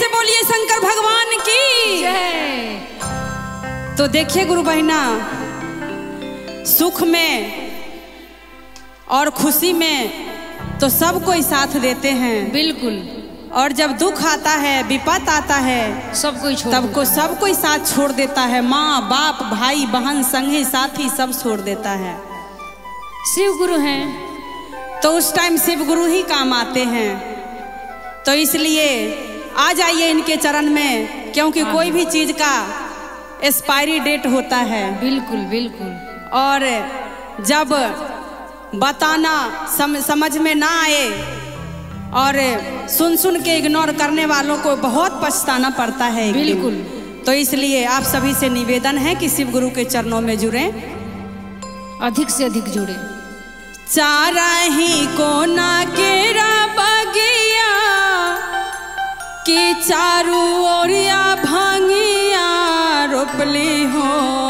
से बोलिए शंकर भगवान की। तो देखिए गुरु बहिना सुख में और खुशी में तो सब कोई साथ देते हैं। बिल्कुल। और जब दुख आता है विपत आता है सब कोई छोड़ तब को सब कोई साथ छोड़ देता है। माँ बाप भाई बहन संगी साथी सब छोड़ देता है। शिव गुरु हैं। तो उस टाइम शिव गुरु ही काम आते हैं। तो इसलिए आ जाइए इनके चरण में क्योंकि कोई भी चीज़ का एक्सपायरी डेट होता है। बिल्कुल बिल्कुल। और जब बताना सम, समझ में ना आए और सुन सुन के इग्नोर करने वालों को बहुत पछताना पड़ता है बिल्कुल। तो इसलिए आप सभी से निवेदन है कि शिव गुरु के चरणों में जुड़े। अधिक से अधिक जुड़े। चारा ही कोना केरा बगिया कि चारू ओरिया भांगिया रोपली हो।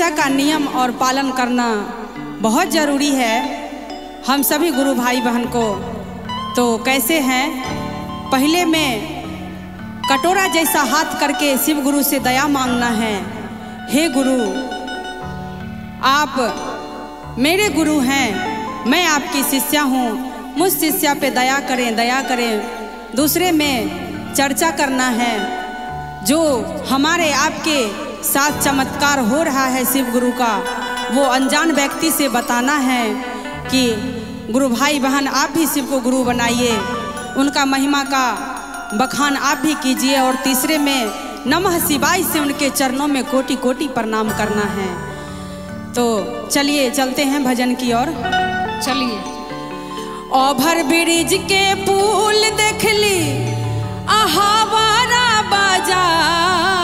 चर्चा का नियम और पालन करना बहुत ज़रूरी है। हम सभी गुरु भाई बहन को। तो कैसे हैं? पहले में कटोरा जैसा हाथ करके शिव गुरु से दया मांगना है। हे गुरु, आप मेरे गुरु हैं। मैं आपकी शिष्या हूँ। मुझ शिष्या पे दया करें दया करें। दूसरे में चर्चा करना है। जो हमारे आपके साथ चमत्कार हो रहा है शिव गुरु का। वो अनजान व्यक्ति से बताना है कि गुरु भाई बहन आप भी शिव को गुरु बनाइए। उनका महिमा का बखान आप भी कीजिए और तीसरे में नमः शिवाय से उनके चरणों में कोटि कोटि प्रणाम करना है। तो चलिए चलते हैं भजन की ओर। चलिए। ओभर ब्रिज के पुल देख ली आहावारा बाज़ार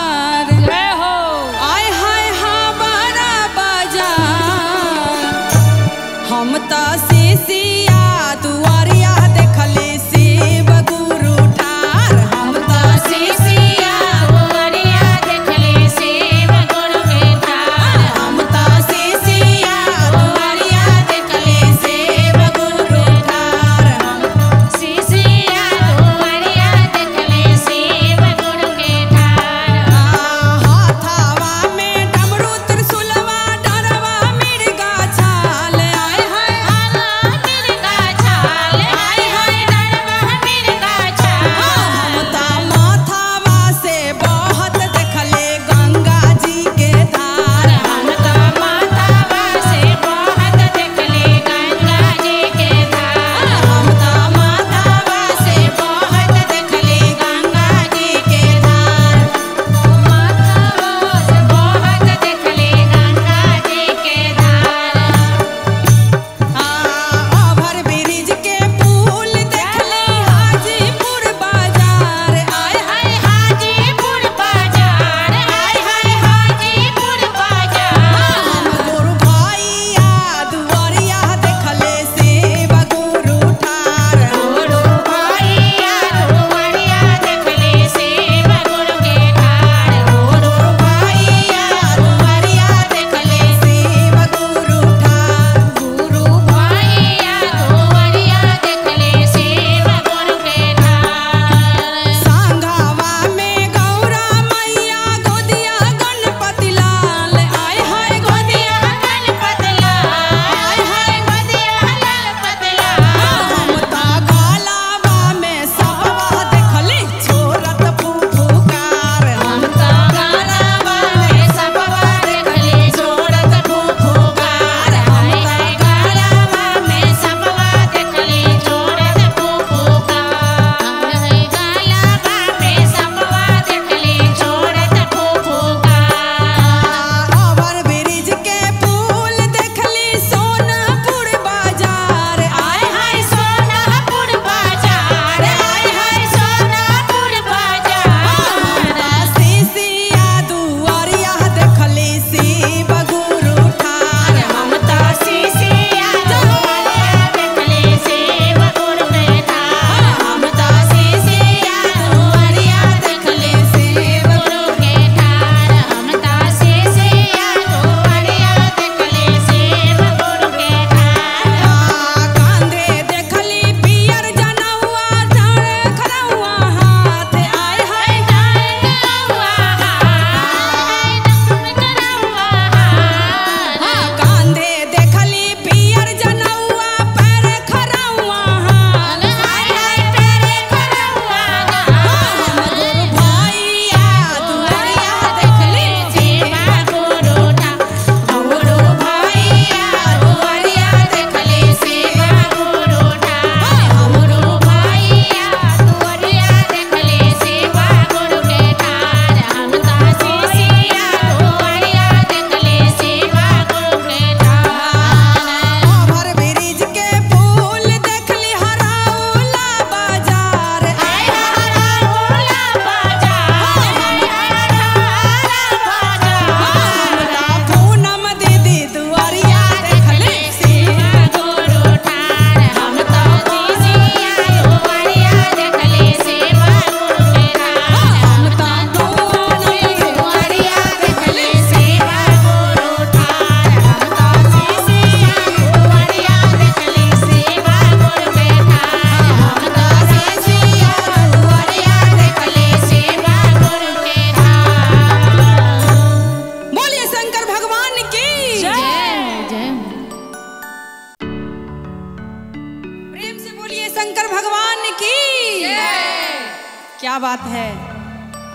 बात है।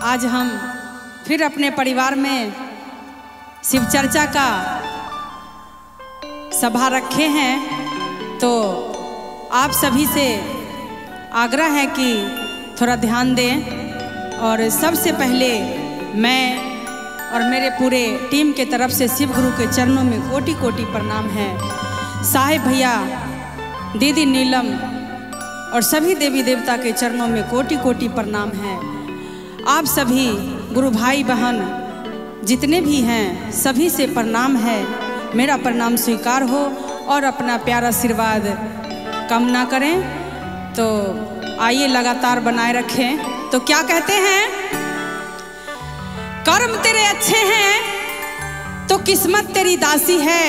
आज हम फिर अपने परिवार में शिव चर्चा का सभा रखे हैं। तो आप सभी से आग्रह है कि थोड़ा ध्यान दें। और सबसे पहले मैं और मेरे पूरे टीम के तरफ़ से शिव गुरु के चरणों में कोटि कोटि प्रणाम है। साहेब भैया, दीदी नीलम और सभी देवी देवता के चरणों में कोटि कोटि प्रणाम है। आप सभी गुरु भाई बहन, जितने भी हैं, सभी से प्रणाम है। मेरा प्रणाम स्वीकार हो और अपना प्यारा आशीर्वाद कम ना करें। तो आइए लगातार बनाए रखें। तो क्या कहते हैं? कर्म तेरे अच्छे हैं तो किस्मत तेरी दासी है।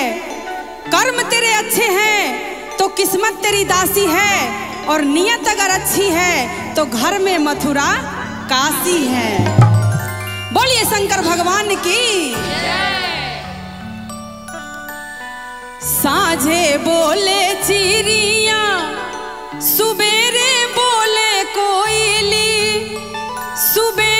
कर्म तेरे अच्छे हैं तो किस्मत तेरी दासी है। और नियत अगर अच्छी है तो घर में मथुरा काशी है। बोलिए शंकर भगवान की। साझे बोले चिड़िया सुबेरे बोले कोयली, सुबेरे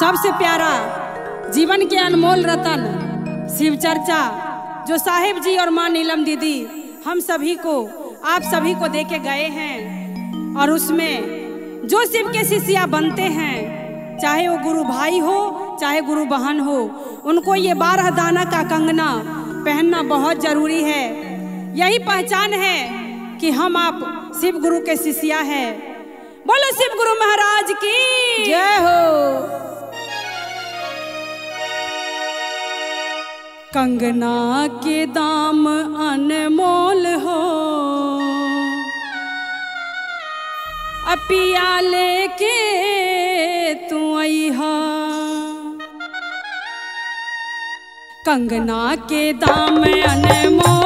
सबसे प्यारा जीवन के अनमोल रतन, शिव चर्चा, जो साहिब जी और माँ नीलम दीदी हम सभी को, आप सभी को दे के गए हैं, और उसमें जो शिव के शिष्या बनते हैं, चाहे वो गुरु भाई हो, चाहे गुरु बहन हो, उनको ये बारह दाना का कंगना पहनना बहुत ज़रूरी है। यही पहचान है कि हम आप शिव गुरु के शिष्या है। बोलो शिव गुरु महाराज की। जय हो। कंगना के दाम अनमोल हो। अपिया लेके तू अहा कंगना के दाम अनमोल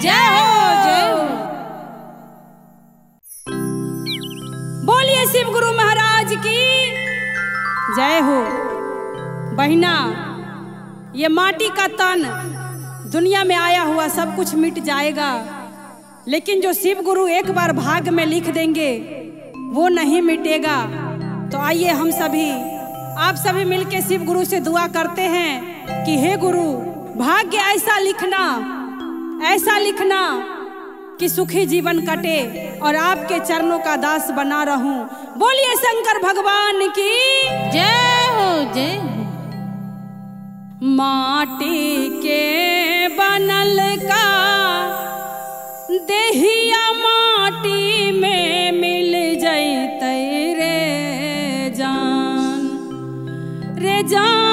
जय हो जय हो। बोलिए शिव गुरु महाराज की। जय हो। बहिना, ये माटी का तन दुनिया में आया हुआ सब कुछ मिट जाएगा। लेकिन जो शिव गुरु एक बार भाग में लिख देंगे, वो नहीं मिटेगा। तो आइए हम सभी, आप सभी मिलके शिव गुरु से दुआ करते हैं कि हे गुरु, भाग्य ऐसा लिखना ऐसा लिखना कि सुखी जीवन कटे और आपके चरणों का दास बना रहूँ। बोलिए शंकर भगवान की जय हो जय माटी के बनल का देहिया माटी में मिल जैते रे जान। रे जान